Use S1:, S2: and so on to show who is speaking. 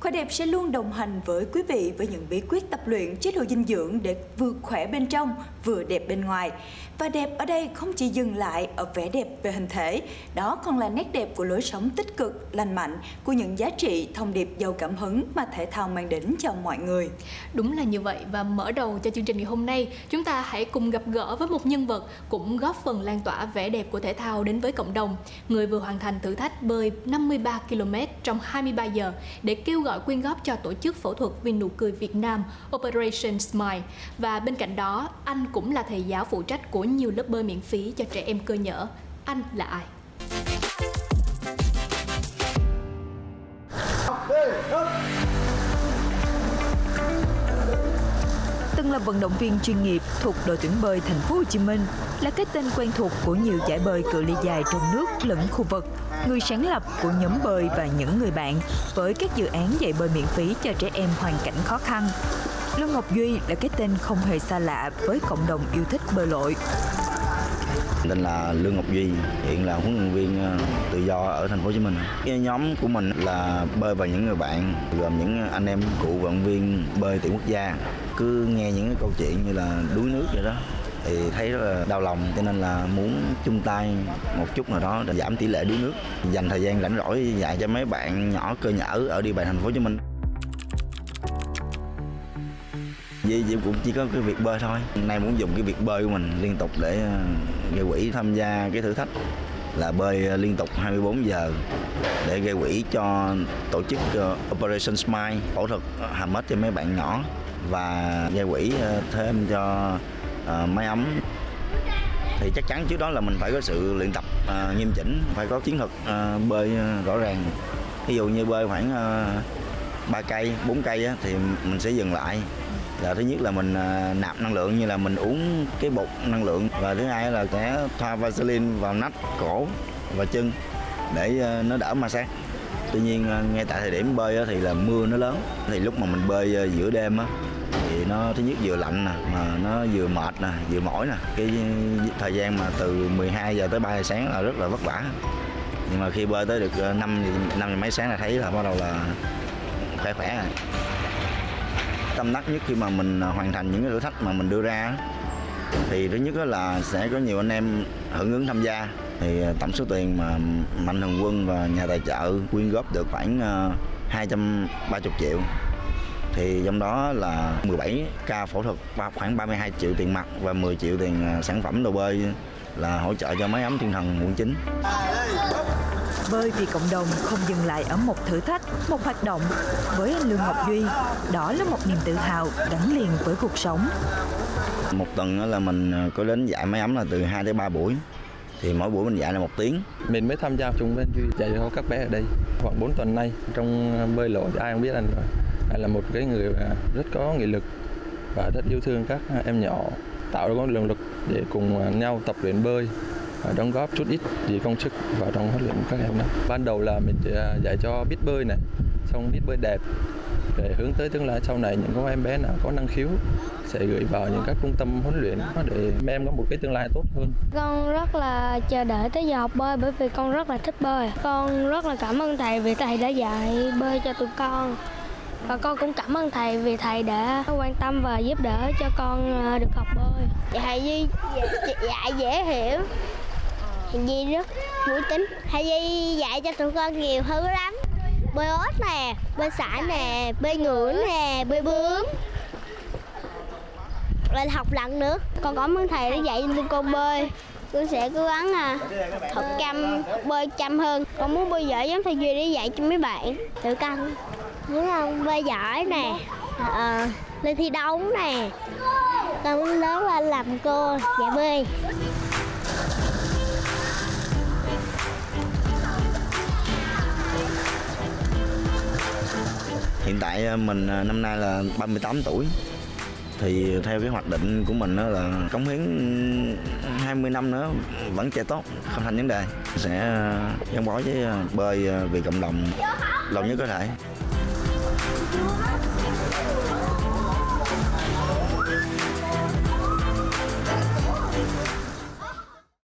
S1: Khỏe đẹp sẽ luôn đồng hành với quý vị với những bí quyết tập luyện chế độ dinh dưỡng để vừa khỏe bên trong, vừa đẹp bên ngoài. Và đẹp ở đây không chỉ dừng lại ở vẻ đẹp về hình thể, đó còn là nét đẹp của lối sống tích cực, lành mạnh, của những giá trị, thông điệp giàu cảm hứng mà thể thao mang đến cho mọi người.
S2: Đúng là như vậy và mở đầu cho chương trình ngày hôm nay, chúng ta hãy cùng gặp gỡ với một nhân vật cũng góp phần lan tỏa vẻ đẹp của thể thao đến với cộng đồng. Người vừa hoàn thành thử thách bơi 53 km trong 23 giờ để kêu gọi gọi quyên góp cho tổ chức phẫu thuật vì nụ cười Việt Nam Operation Smile. Và bên cạnh đó, anh cũng là thầy giáo phụ trách của nhiều lớp bơi miễn phí cho trẻ em cơ nhở. Anh là ai?
S1: Từng là vận động viên chuyên nghiệp thuộc đội tuyển bơi thành phố Hồ Chí Minh, là cái tên quen thuộc của nhiều giải bơi cự ly dài trong nước lẫn khu vực, người sáng lập của nhóm bơi và những người bạn với các dự án dạy bơi miễn phí cho trẻ em hoàn cảnh khó khăn. Lương Ngọc Duy là cái tên không hề xa lạ với cộng đồng yêu thích bơi lội.
S3: Tên là Lương Ngọc Duy, hiện là huấn luyện viên ờ, tự do ở thành phố Hồ Chí Minh. Cái nhóm của mình là bơi và những người bạn gồm những anh em cụ vận viên bơi tuyển quốc gia. Cứ nghe những cái câu chuyện như là đuối nước vậy đó thì thấy rất là đau lòng, cho nên là muốn chung tay một chút nào đó để giảm tỷ lệ đuối nước. Dành thời gian rảnh rỗi dạy cho mấy bạn nhỏ cơ nhở ở địa bàn thành phố Hồ Chí Minh. Vì Diệu cũng chỉ có cái việc bơi thôi. Nay muốn dùng cái việc bơi của mình liên tục để ờ, gây quỹ tham gia cái thử thách là bơi ờ, liên tục 24 giờ để gây quỹ cho tổ chức ờ, Operation Smile, phẫu thuật hàm ếch cho mấy bạn nhỏ và gây quỹ thêm cho uh, máy ấm. Thì chắc chắn trước đó là mình phải có sự luyện tập à, nghiêm chỉnh phải có chiến thuật à, bơi rõ ràng. Ví dụ như bơi khoảng ba 3 cây 4 cây á, thì mình sẽ dừng lại. Là thứ nhất là mình à, nạp năng lượng như là mình uống cái bột năng lượng. Và thứ hai là sẽ thoa vaseline vào nách cổ và chân để à, nó đỡ ma sát. Tuy nhiên ngay tại thời điểm bơi á, thì là mưa nó lớn. Thì lúc mà mình bơi giữa đêm á, thì nó thứ nhất vừa lạnh nè, mà nó vừa mệt nè, vừa mỏi nè. Cái thời gian mà từ 12 giờ tới 3 giờ sáng là rất là vất vả. Nhưng mà khi bơi tới được ờ, 5 năm giờ mấy sáng là thấy là bắt đầu là khỏe khỏe rồi. Tâm đắc nhất khi mà mình ờ, hoàn thành những cái thử thách mà mình đưa ra thì thứ nhất là sẽ có nhiều anh em hưởng ứng tham gia. Thì ờ, tổng số tiền mà mạnh thường quân và nhà tài trợ quyên góp được khoảng 230 triệu thì trong đó là 17 ca phẫu thuật khoảng 32 triệu tiền mặt và 10 triệu tiền à, sản phẩm đồ bơi là hỗ trợ cho máy ấm thiên thần quận 9.
S1: Bơi vì cộng đồng không dừng lại ở một thử thách, một hoạt động. Với anh Lương Ngọc Duy, đó là một niềm tự hào gắn liền với cuộc sống.
S3: Một tuần là mình à, có đến dạy máy ấm là từ 2 tới 3 buổi thì mỗi buổi mình dạy là một tiếng
S4: mình mới tham gia chung với Duy dạy cho các bé ở đây khoảng 4 tuần nay trong bơi lội ai không biết anh rồi là một cái người rất có nghị lực và rất yêu thương các à, em nhỏ tạo ra một lượng lực để cùng à, nhau tập luyện bơi và đóng góp chút ít gì công sức vào trong huấn luyện các em đó. Ban đầu là mình à, dạy cho biết bơi này, xong biết bơi đẹp để hướng tới tương lai sau này những con em bé nào có năng khiếu sẽ gửi vào những các trung tâm huấn luyện để em có một cái tương lai tốt hơn.
S5: Con rất là chờ đợi tới giờ học bơi bởi vì con rất là thích bơi. Con rất là cảm ơn thầy vì thầy đã dạy bơi cho tụi con. Và con cũng cảm ơn thầy vì thầy đã quan tâm và giúp đỡ cho con ờ, được học bơi.
S6: Thầy Duy dạy dễ hiểu. Duy rất mũi tính. Thầy Duy dạy cho tụi con nhiều thứ lắm. Bơi ốt nè, bơi sải nè, bơi ngửa nè, bơi bướm. Rồi học lặn nữa. Con cảm ơn thầy đã dạy cho con bơi con sẽ cố gắng à, học chăm bơi chăm hơn con muốn bơi giỏi giống thầy duy để dạy cho mấy bạn tự con muốn ông bơi giỏi nè. Ờ, à, lên thi đấu nè. Con muốn lớn lên làm cô dạy bơi
S3: hiện tại ờ, mình ờ, năm nay là 38 tuổi. Thì theo cái hoạch định của mình đó là cống hiến ừ, 20 năm nữa vẫn chơi tốt không thành vấn đề. Sẽ gắn bó với bơi vì cộng đồng lâu nhất có thể. Thank